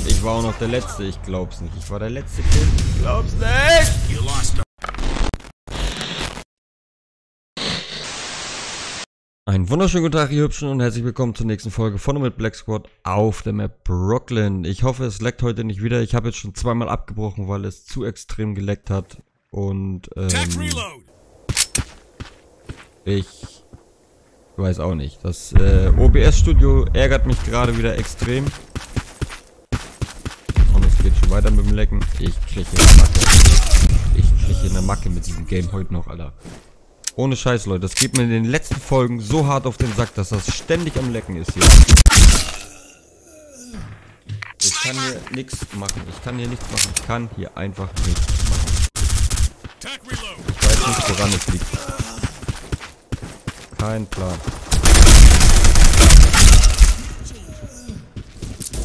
Und ich war auch noch der Letzte. Ich glaub's nicht. Ich war der letzte Kind. Ich glaub's nicht. Einen wunderschönen guten Tag, ihr Hübschen, und herzlich willkommen zur nächsten Folge von und mit Black Squad auf der Map Brooklyn. Ich hoffe, es leckt heute nicht wieder. Ich habe jetzt schon zweimal abgebrochen, weil es zu extrem geleckt hat. Und, ähm, ich weiß auch nicht. Das äh, OBS-Studio ärgert mich gerade wieder extrem. Weiter mit dem Lecken. Ich kriege eine Macke. Ich kriege eine Macke mit diesem Game heute noch, Alter. Ohne Scheiß, Leute. Das geht mir in den letzten Folgen so hart auf den Sack, dass das ständig am Lecken ist hier. Ich kann hier nichts machen. Ich kann hier nichts machen. Ich kann hier einfach nichts machen. Ich weiß nicht, woran es liegt. Kein Plan.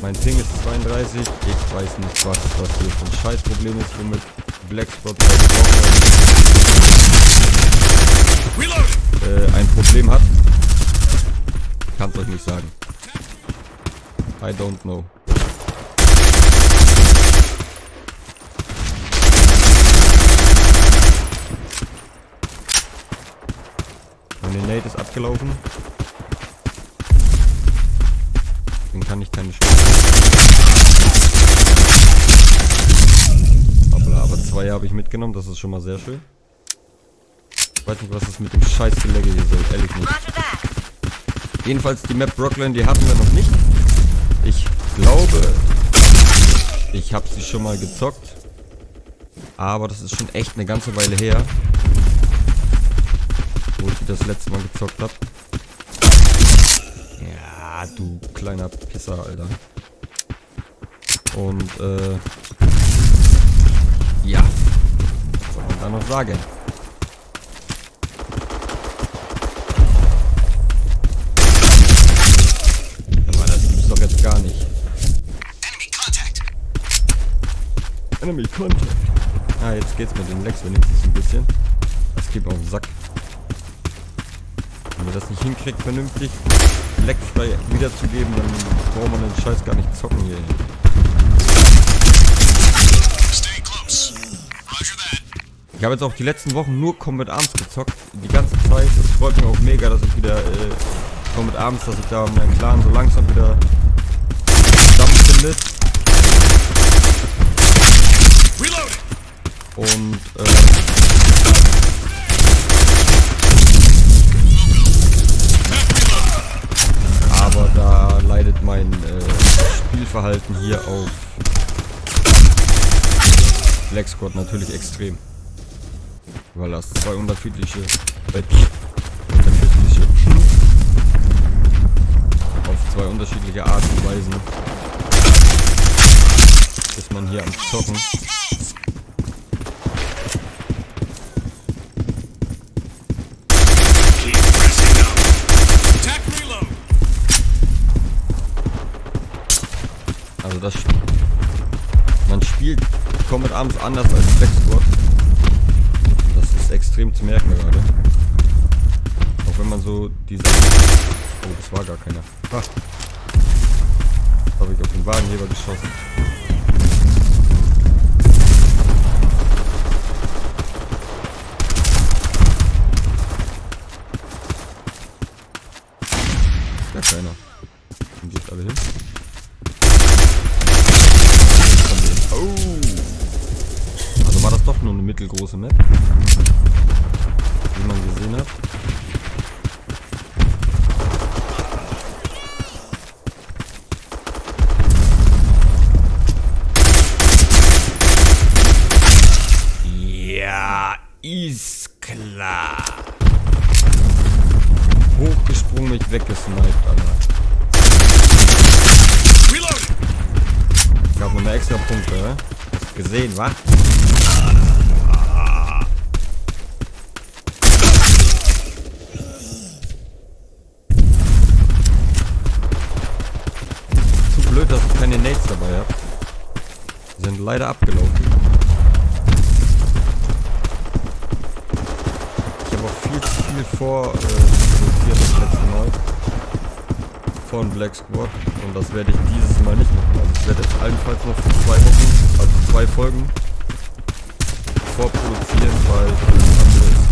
Mein Ping ist 32. Ich weiß nicht, was das hier für ein Scheißproblem ist, womit Blackspot äh, ein Problem hat. Kann es euch nicht sagen. I don't know. Meine Nate ist abgelaufen. Den kann ich keine Chance. Aber, aber zwei habe ich mitgenommen, das ist schon mal sehr schön. Ich weiß nicht, was das mit dem scheiß Gelegge hier soll, ehrlich nicht. Jedenfalls die Map Brooklyn, die hatten wir noch nicht. Ich glaube, ich habe sie schon mal gezockt. Aber das ist schon echt eine ganze Weile her, wo ich das letzte Mal gezockt habe. Ja, du kleiner Pisser, Alter. Und, äh, ja. Was soll man da noch sagen? Aber das gibt's doch jetzt gar nicht. Enemy Contact. Ah, jetzt geht's mit den Lex wenigstens ein bisschen. Das geht mir auf den Sack. Wenn man das nicht hinkriegt, vernünftig leckfrei wiederzugeben, dann braucht man den Scheiß gar nicht zocken hier. Ich habe jetzt auch die letzten Wochen nur Combat Arms gezockt. Die ganze Zeit. Es freut mich auch mega, dass ich wieder äh, Combat Arms, dass ich da meinen Clan so langsam wieder zusammenfindet. Und äh, aber da leidet mein Spielverhalten hier auf Black Squad natürlich extrem. Weil das zwei unterschiedliche äh, unterschiedliche auf zwei unterschiedliche Arten und Weisen ist man hier am Zocken. Das man spielt Combat Arms anders als Black Squad. Das ist extrem zu merken gerade. Auch wenn man so die Sachen. Oh, das war gar keiner. Ha. Habe ich auf den Wagenheber geschossen. Ist gar keiner. Sind die jetzt alle hin? Oh. Also war das doch nur eine mittelgroße Map. Wie man gesehen hat. Ja, ist klar. Hochgesprungen, mich weggesniped, Alter. Gab noch mehr extra Punkte? Gesehen, wa? Zu blöd, dass ich keine Nates dabei habe. Die sind leider abgelaufen. Ich habe auch viel zu viel vor äh, das letzte Mal von Black Squad und das werde ich dieses Mal nicht machen. Also ich werde jetzt allen jedenfalls noch für zwei Wochen, also zwei Folgen vorproduzieren, weil alles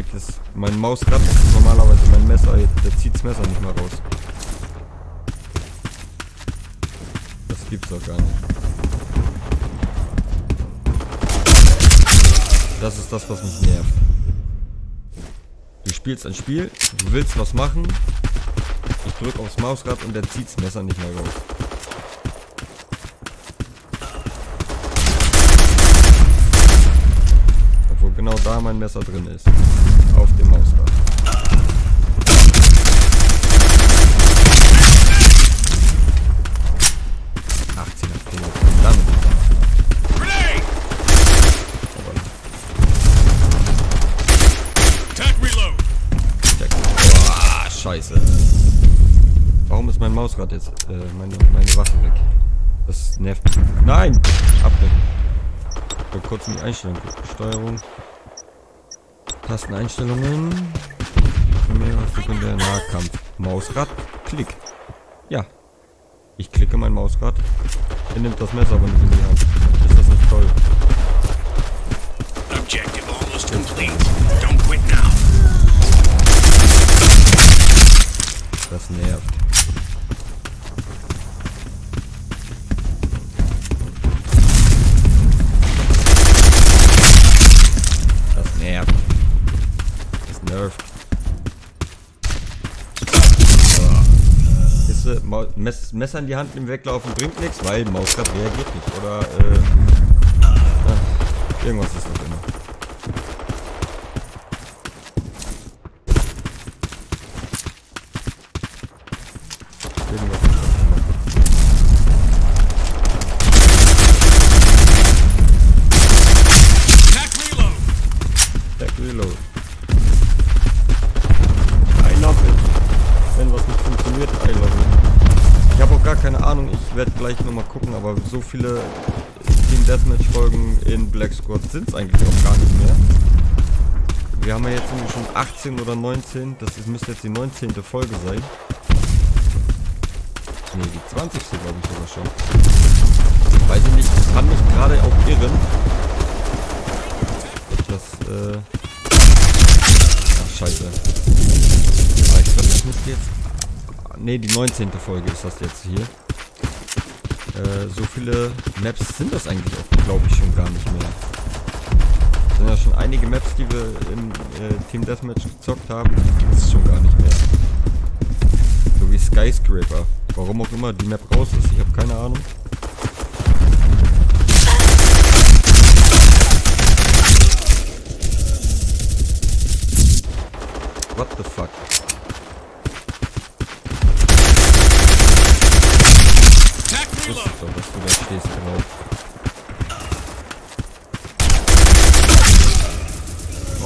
Drück das. Mein Mausrad ist normalerweise mein Messer, der zieht das Messer nicht mehr raus. Das gibt's doch gar nicht. Das ist das, was mich nervt. Du spielst ein Spiel, du willst was machen, ich drück aufs Mausrad und der zieht das Messer nicht mehr raus. Obwohl genau da mein Messer drin ist. Auf dem Mausrad. Scheiße. Warum ist mein Mausrad jetzt, äh, meine, meine Waffe weg? Das nervt mich. Nein! Abbrechen. So, kurz in die Einstellung. Steuerung. Tasteneinstellungen. Primär, sekundär, Nahkampf. Mausrad. Klick. Ja. Ich klicke mein Mausrad. Er nimmt das Messer aber nicht in die Hand. Ist das nicht toll? Objective almost complete. Don't quit now. Das nervt. Das nervt. Das nervt. Äh, Mau- Mess Messer in die Hand im Weglaufen bringt nichts, weil Mausrad reagiert nicht. Oder äh, ah, irgendwas ist noch immer. Irgendwas ist noch immer. Attack reload. Back Reload. I love it. Wenn was nicht funktioniert, I love it. Ich habe auch gar keine Ahnung, ich werde gleich nochmal gucken, aber so viele Team Deathmatch Folgen in Black Squad sind es eigentlich auch gar nicht mehr. Wir haben ja jetzt irgendwie schon 18 oder 19, das ist, müsste jetzt die 19. Folge sein. Ne, die 20. glaube ich sogar schon. Weiß ich nicht, das kann mich gerade auch irren. Das, äh... Ach, scheiße. Ich glaube, das müsste jetzt... Ne, die 19. Folge ist das jetzt hier. Äh, so viele Maps sind das eigentlich auch, glaube ich, schon gar nicht mehr. Es sind ja schon einige Maps, die wir im äh, Team Deathmatch gezockt haben, die gibt es schon gar nicht mehr. So wie Skyscraper. Warum auch immer die Map raus ist, ich habe keine Ahnung. What the fuck? Attack Ich reload. Wusste doch, dass du da stehst, genau.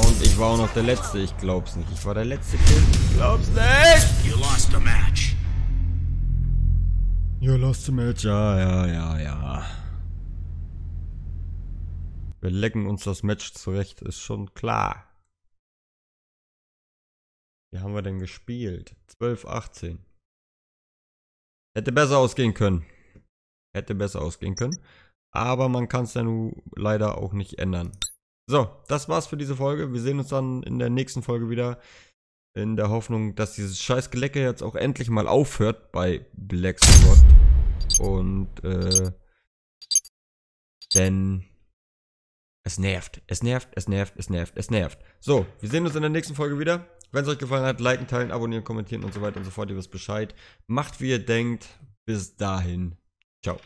Und ich war auch noch der Letzte, ich glaub's nicht. Ich war der letzte Kind, ich glaub's nicht! You lost the match. You lost the match, ja, ja, ja, ja. Wir lecken uns das Match zurecht, ist schon klar. Wie haben wir denn gespielt? 12, 18. Hätte besser ausgehen können. Hätte besser ausgehen können. Aber man kann es ja nun leider auch nicht ändern. So, das war's für diese Folge. Wir sehen uns dann in der nächsten Folge wieder. In der Hoffnung, dass dieses scheiß Gelecke jetzt auch endlich mal aufhört bei Black Squad. Und, äh, denn es nervt, es nervt, es nervt, es nervt, es nervt. So, wir sehen uns in der nächsten Folge wieder. Wenn es euch gefallen hat, liken, teilen, abonnieren, kommentieren und so weiter und so fort. Ihr wisst Bescheid. Macht wie ihr denkt. Bis dahin. Ciao.